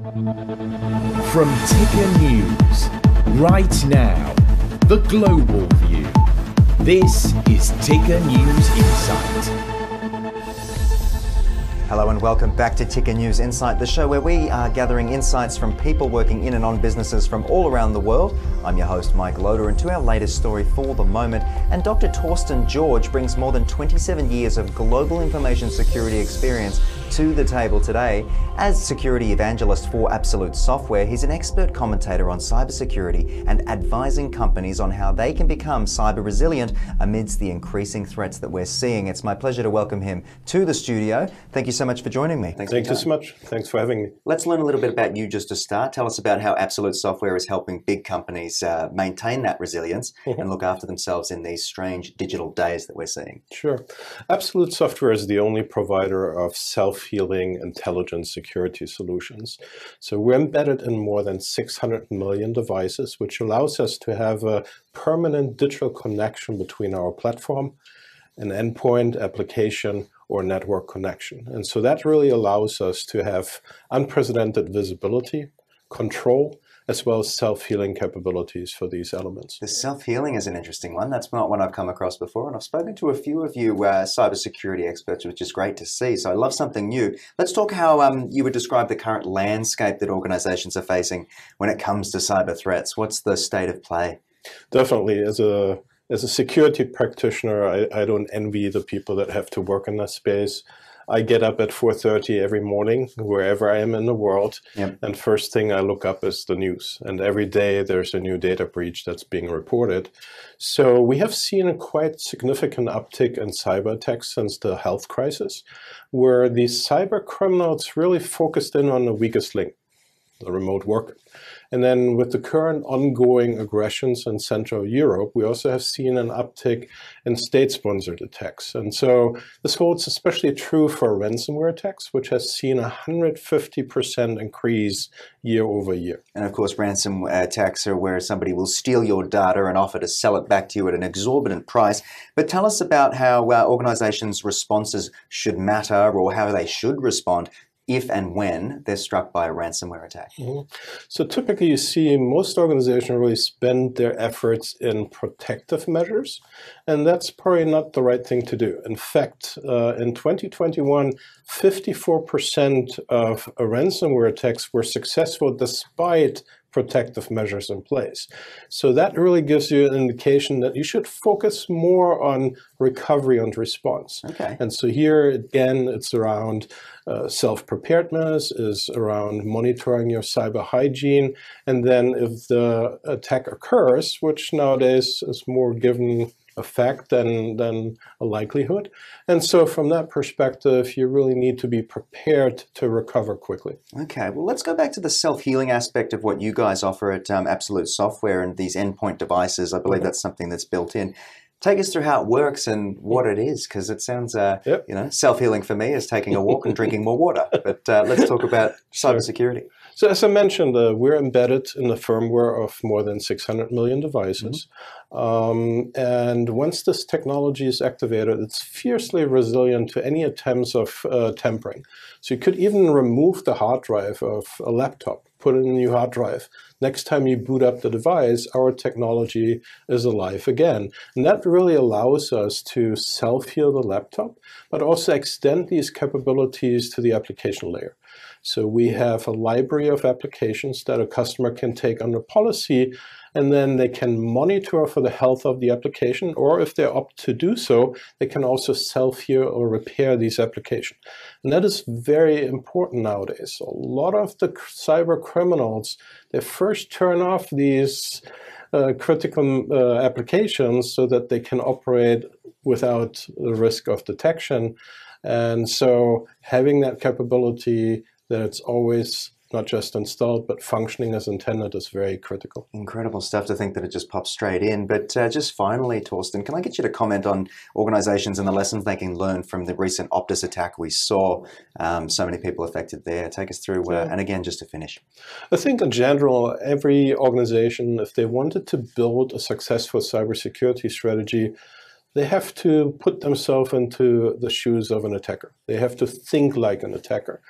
From Ticker News, right now, the global view. This is Ticker News Insight. Hello and welcome back to Ticker News Insight, the show where we are gathering insights from people working in and on businesses from all around the world. I'm your host, Mike Loder, and to our latest story for the moment. And Dr. Torsten George brings more than 27 years of global information security experience to the table today. As security evangelist for Absolute Software, he's an expert commentator on cybersecurity and advising companies on how they can become cyber resilient amidst the increasing threats that we're seeing. It's my pleasure to welcome him to the studio. Thank you so much for joining me. Thanks Thank you so much. Thanks for having me. Let's learn a little bit about you just to start. Tell us about how Absolute Software is helping big companies uh, maintain that resilience mm-hmm. and look after themselves in these strange digital days that we're seeing. Sure. Absolute Software is the only provider of self self-healing intelligent security solutions. So we're embedded in more than 600 million devices, which allows us to have a permanent digital connection between our platform, an endpoint application, or network connection. And so that really allows us to have unprecedented visibility, control, as well as self-healing capabilities for these elements. The self-healing is an interesting one. That's not one I've come across before, and I've spoken to a few of you uh, cybersecurity experts, which is great to see. So I love something new. Let's talk how um, you would describe the current landscape that organizations are facing when it comes to cyber threats. What's the state of play? Definitely, as a as a security practitioner, I, I don't envy the people that have to work in that space. I get up at 4.30 every morning, wherever I am in the world, yep. and first thing I look up is the news. And every day there's a new data breach that's being reported. So we have seen a quite significant uptick in cyber attacks since the health crisis, where these cyber criminals really focused in on the weakest link, the remote work. And then with the current ongoing aggressions in Central Europe, we also have seen an uptick in state-sponsored attacks. And so this holds especially true for ransomware attacks, which has seen a 150% increase year over year. And of course, ransom attacks are where somebody will steal your data and offer to sell it back to you at an exorbitant price. But tell us about how uh, organizations' responses should matter or how they should respond if and when they're struck by a ransomware attack? Mm -hmm. So typically you see most organizations really spend their efforts in protective measures, and that's probably not the right thing to do. In fact, uh, in 2021, 54% of ransomware attacks were successful despite protective measures in place. So that really gives you an indication that you should focus more on recovery and response. Okay. And so here again, it's around uh, self-preparedness, is around monitoring your cyber hygiene, and then if the attack occurs, which nowadays is more given effect than, than a likelihood. And so from that perspective, you really need to be prepared to recover quickly. Okay, well, let's go back to the self-healing aspect of what you guys offer at um, Absolute Software and these endpoint devices. I believe mm -hmm. that's something that's built in. Take us through how it works and what it is, because it sounds, uh, yep. you know, self-healing for me is taking a walk and drinking more water. But uh, let's talk about cybersecurity. So as I mentioned, uh, we're embedded in the firmware of more than 600 million devices. Mm -hmm. um, and once this technology is activated, it's fiercely resilient to any attempts of uh, tampering. So you could even remove the hard drive of a laptop, put in a new hard drive. Next time you boot up the device, our technology is alive again. And that really allows us to self-heal the laptop, but also extend these capabilities to the application layer. So we have a library of applications that a customer can take under policy, and then they can monitor for the health of the application, or if they opt to do so, they can also self-heal or repair these applications. And that is very important nowadays. A lot of the cyber criminals, they first turn off these uh, critical uh, applications so that they can operate without the risk of detection. And so having that capability that it's always not just installed, but functioning as intended is very critical. Incredible stuff to think that it just pops straight in. But uh, just finally, Torsten, can I get you to comment on organizations and the lessons they can learn from the recent Optus attack we saw? Um, so many people affected there. Take us through, uh, and again, just to finish. I think in general, every organization, if they wanted to build a successful cybersecurity strategy, they have to put themselves into the shoes of an attacker. They have to think like an attacker.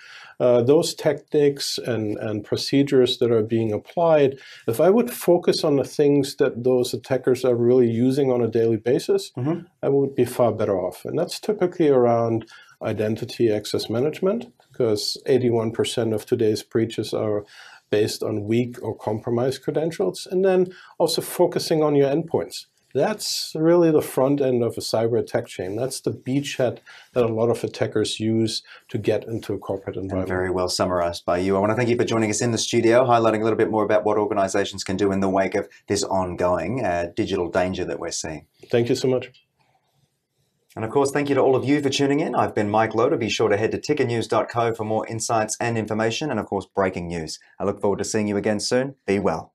uh, those techniques and, and procedures that are being applied, if I would focus on the things that those attackers are really using on a daily basis, mm-hmm. I would be far better off. And that's typically around identity access management, because 81% of today's breaches are based on weak or compromised credentials, and then also focusing on your endpoints. That's really the front end of a cyber attack chain. That's the beachhead that a lot of attackers use to get into a corporate environment. And very well summarized by you. I want to thank you for joining us in the studio, highlighting a little bit more about what organizations can do in the wake of this ongoing uh, digital danger that we're seeing. Thank you so much. And of course, thank you to all of you for tuning in. I've been Mike Loder. Be sure to head to tickernews.co for more insights and information, and of course, breaking news. I look forward to seeing you again soon. Be well.